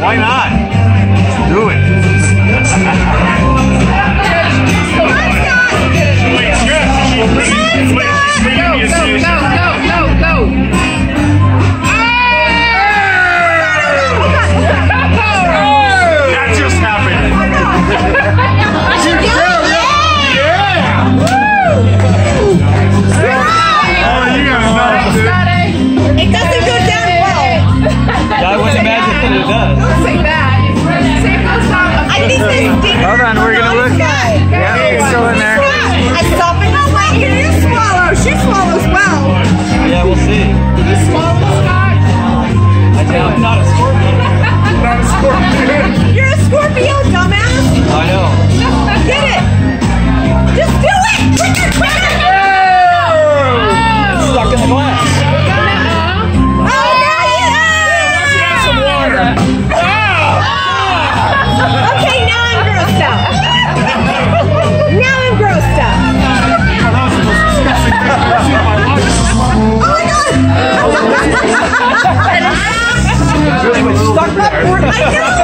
Why not? Do it. Hold on, we're gonna look. Yeah, he's still in there. I stop it. Oh wait, here you swallow. She swallows well. Yeah, we'll see. Did you swallow, Scott? I did. I'm not a and it's stuck there. I know.